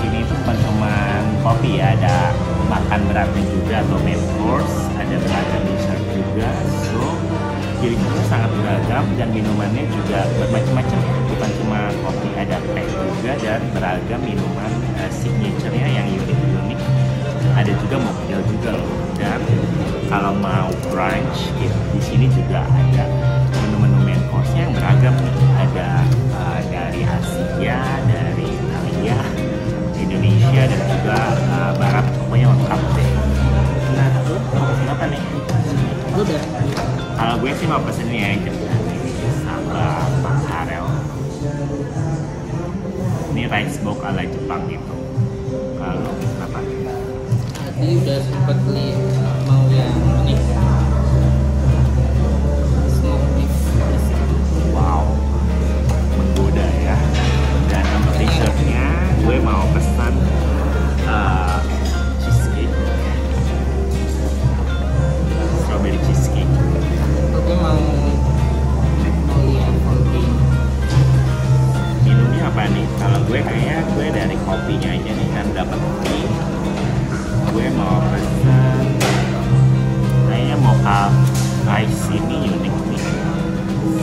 sini itu bukan cuma kopi ya, ada makan beratnya juga atau main course, ada beragam dessert juga. So pilihannya sangat beragam dan minumannya juga bermacam-macam ya. Bukan cuma kopi ada teh juga dan beragam minuman uh, signature-nya yang unik-unik ada juga mocktail juga loh. Dan kalau mau brunch ya, di sini juga ada menu-menu main course yang beragam ada uh, dari Asia Juga uh, Barat pokoknya lengkap deh nah lu mau pesen apa nih Lu udah kalau gue sih mau pesen ini aja sambal makarel ini rice box ala Jepang gitu kalau apa tadi udah sempet beli mau yang ini apa nih? Kalau gue kayaknya gue dari kopinya aja nih kan dapat tea gue mau pesan. Kayaknya mocha ice ini unik nih.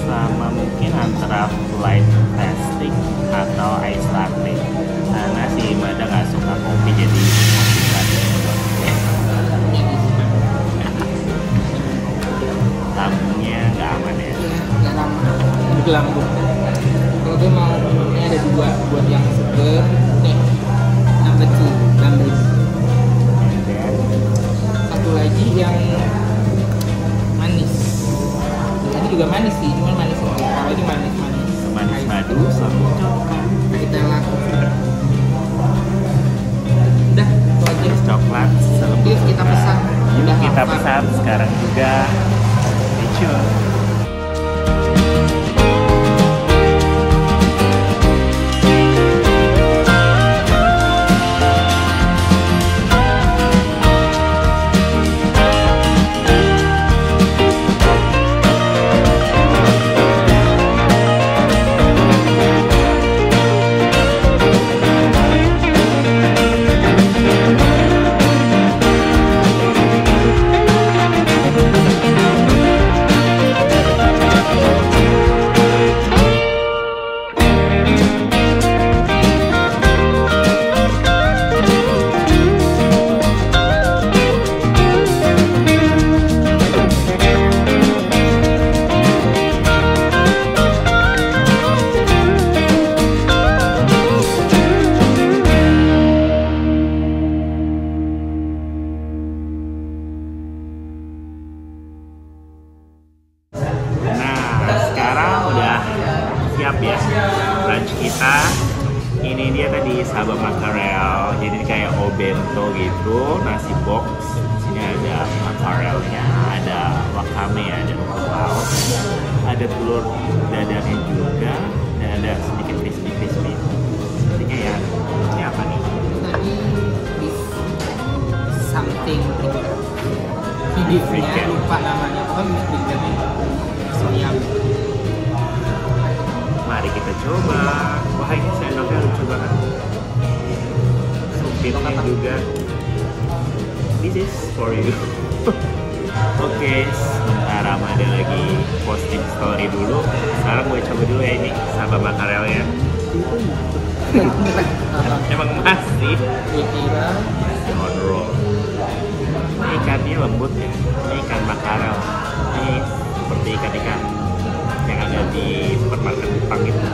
Sama mungkin antara flight tasting atau ice latte. Karena si Mada nggak suka kopi jadi kopi lambungnya nggak aman ya. Nggak lambung kalau gue mau ada dua buat yang seger nih number two number dan satu lagi yang manis. Ini juga manis sih cuma manis sedikit kalau ini manis manis. Manis madu sama coklat kita lakukan udah itu aja. Coklat Yuk, kita pesan. Yuk, kita pesan sekarang juga. Tune. Wakame, ada rumput laut, ada telur dadarnya juga, dan ada sedikit crispy crispy. Sepertinya ya, ini apa nih? tadi something beefnya burger. lupa namanya apa beef burgernya soyam Mari kita coba. Wah ini sendoknya lucu banget. Supirnya juga. This is for you. Oke, sementara ada lagi posting story dulu. Sekarang gue coba dulu ya ini sabah makarelnya. Emang masih gue kira on roll. Ini ikannya lembut ya. Ini ikan makarel. Ini seperti ikan-ikan yang ada di supermarket Jepang itu.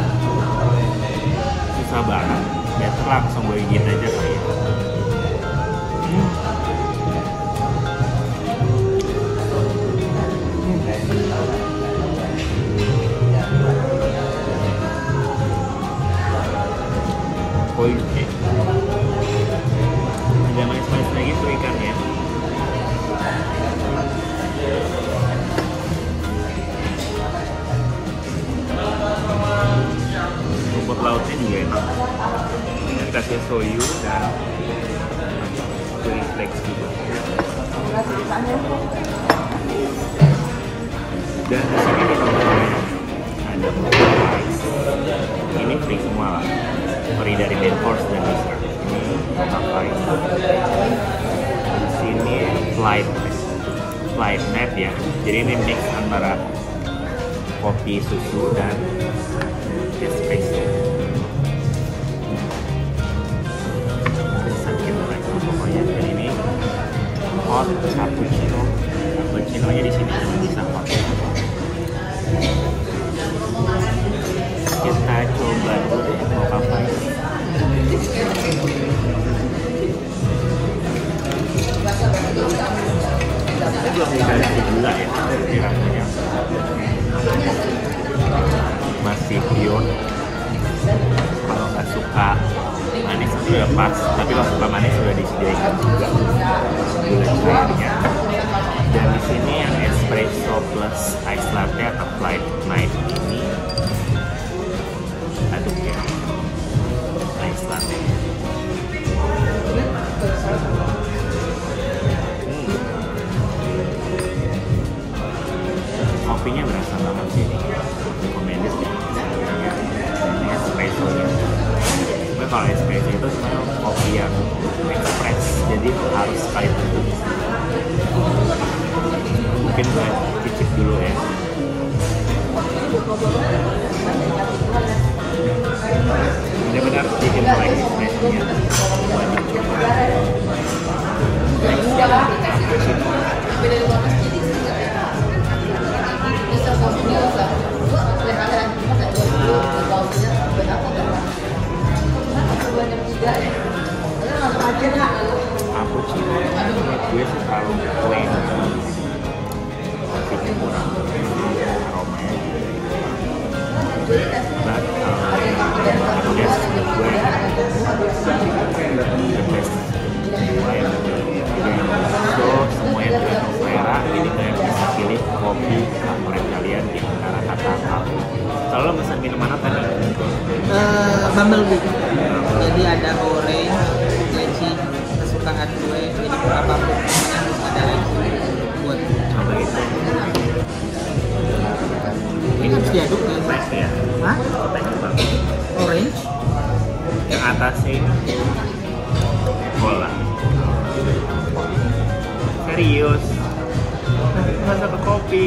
Susah banget. Biasa langsung gue gigit aja kali ya. Dikasih soyu dan flakes juga dan di sini ada rice ini free semua lah. Free dari course dan dessert ini apa di sini flight flight net ya. Jadi ini mix antara kopi susu dan espresso sakit hot cappuccino cappuccino nya di sini cuma bisa hot kita coba dulu deh mau mungkin gue cicip dulu ya. Benar-benar bikin next cappuccino cappuccino menurut gue sih terlalu kopinya kurang aromanya but uh, the best semua yang semua yang tergantung selera ini kalian bisa pilih kopi favorit kalian di antara kata kalau lo pesan minuman apa nih? Eh, Bumblebee. Jadi ada orange, leci, kesukaan gue. Jadi apa pun harus diaduk ya. teh ya. Hah? teh Orange? yang atasnya ini bola. Serius. Masa ke kopi.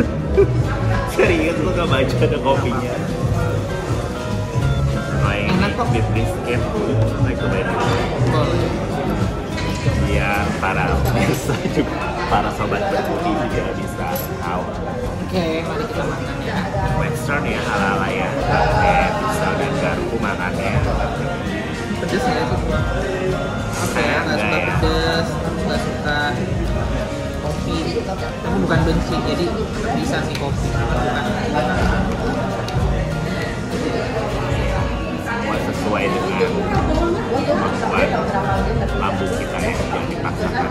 Serius lu gak baca ada kopinya. Ini Enak kok. beef brisket. Like cobain biar para pemirsa juga. Para sobat berkopi juga bisa tahu Oke, mari kita makan ya. western ya ala-ala ya pakai pisau dan garpu makannya Pedes ya sih gua. Oke, Saya nggak suka ya. pedes, nggak suka kopi. Tapi bukan benci, jadi bisa sih kopi. Bukan. Sesuai dengan kemampuan lambung kita ya yang dipaksakan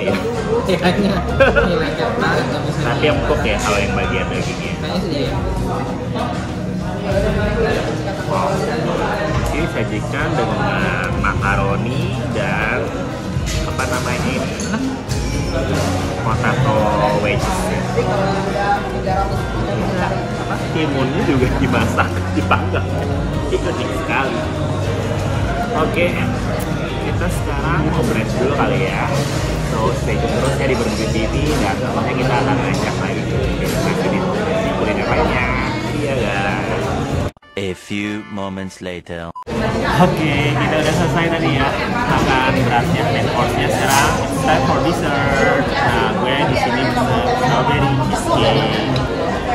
ya Kayaknya ini lengket banget nggak bisa. tapi empuk ya kalau yang bagian dagingnya ini. Disajikan dengan makaroni dan apa namanya ini potato wedges apa timunnya juga dimasak dipanggang itu unik sekali. Oke kita sekarang mau brunch dulu kali ya. So stay tune terus ya di Bermudi TV dan tentunya kita akan ngajak lagi. Ke destinasi kuliner lainnya. Iya guys Few moments later. Oke, kita udah selesai tadi ya makan beratnya main course-nya sekarang time for dessert. Nah, gue di sini pesen strawberry cheesecake.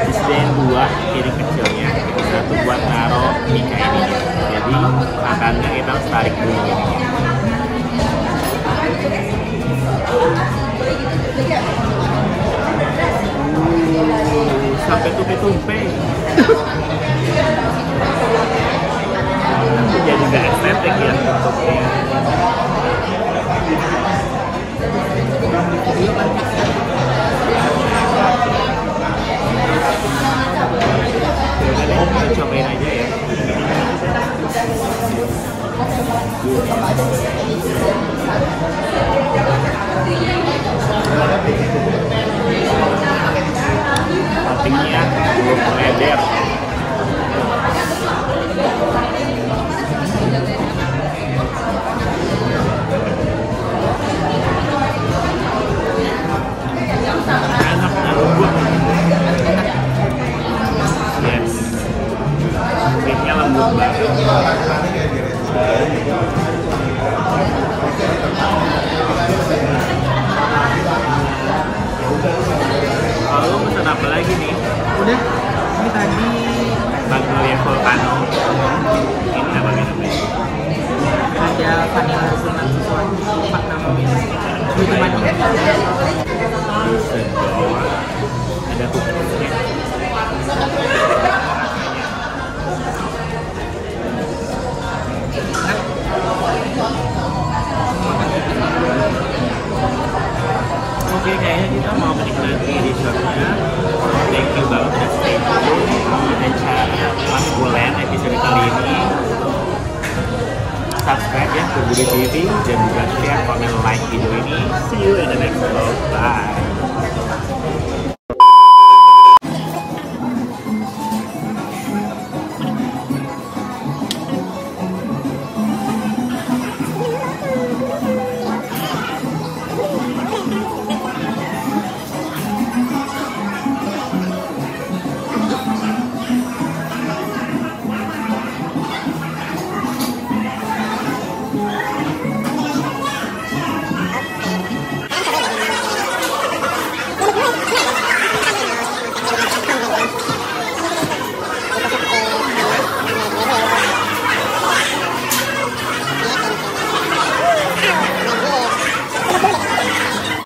Disediain dua piring kecilnya, satu buat naro mie kayak ini. Jadi makannya kita harus tarik dulu. Uh, sampai tumpe-tumpe. cobain aja ya. Patingnya ya, belum melebar Nah, ada Oke, kayaknya kita mau menikmati resortnya. Thank you banget udah stay tune dan cara Mas Bulen episode kali ini subscribe ya ke Budi TV dan juga share, komen, like video ini. See you in the next vlog. Bye.